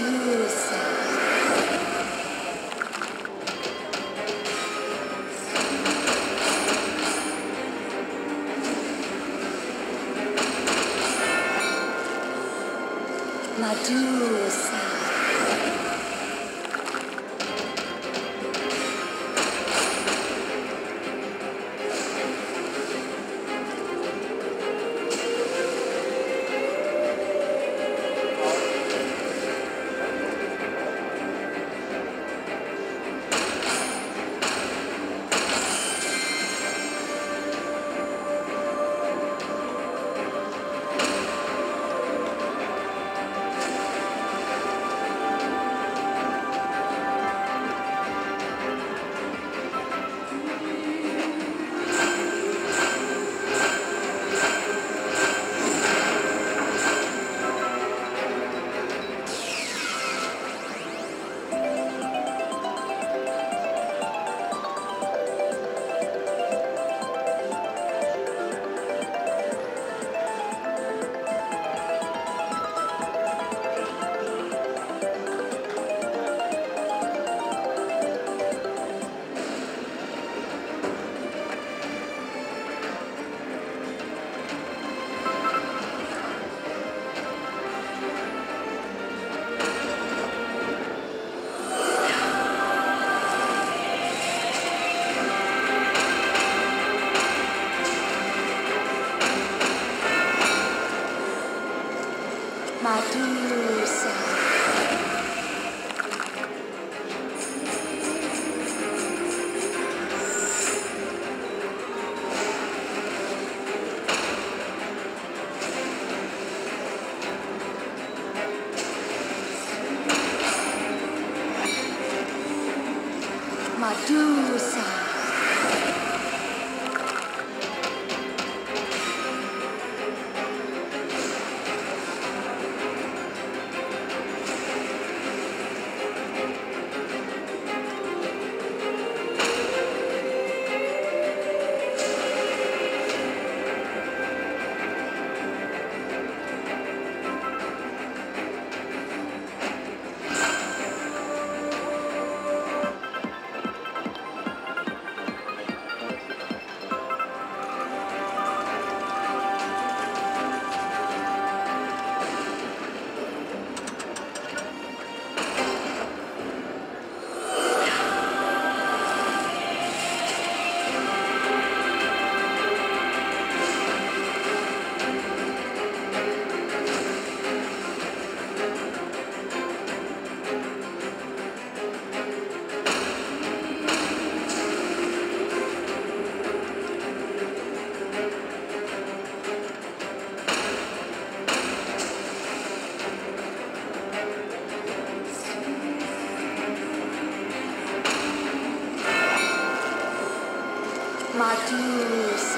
Medusa. Medusa. my dues.